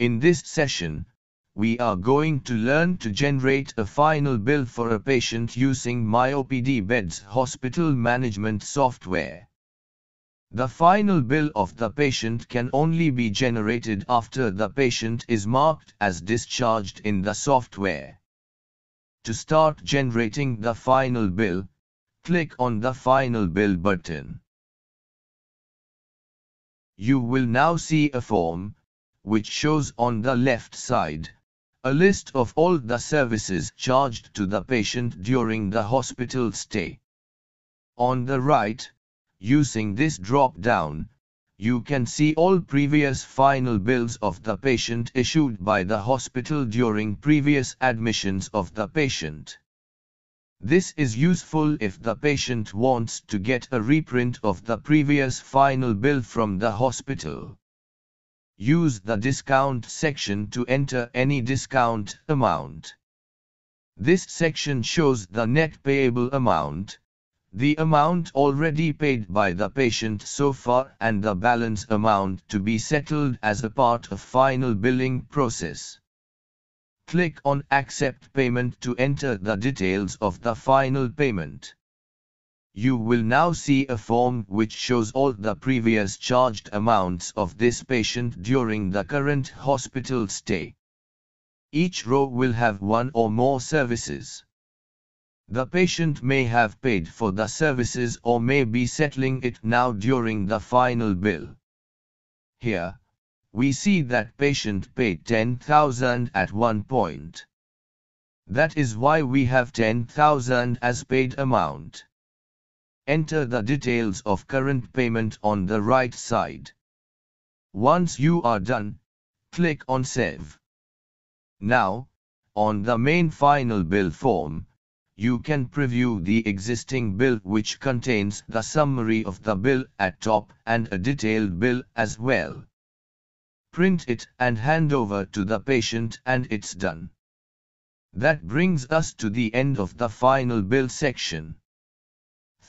In this session, we are going to learn to generate a final bill for a patient using MyOPD Beds Hospital Management Software. The final bill of the patient can only be generated after the patient is marked as discharged in the software. To start generating the final bill, click on the Final Bill button. You will now see a form, which shows on the left side, a list of all the services charged to the patient during the hospital stay. On the right, Using this drop-down, you can see all previous final bills of the patient issued by the hospital during previous admissions of the patient. This is useful if the patient wants to get a reprint of the previous final bill from the hospital. Use the discount section to enter any discount amount. This section shows the net payable amount, the amount already paid by the patient so far and the balance amount to be settled as a part of final billing process. Click on Accept Payment to enter the details of the final payment. You will now see a form which shows all the previous charged amounts of this patient during the current hospital stay. Each row will have one or more services. The patient may have paid for the services or may be settling it now during the final bill. Here, we see that patient paid 10,000 at one point. That is why we have 10,000 as paid amount. Enter the details of current payment on the right side. Once you are done, click on Save. Now, on the main final bill form, you can preview the existing bill which contains the summary of the bill at top and a detailed bill as well. Print it and hand over to the patient and it's done. That brings us to the end of the final bill section.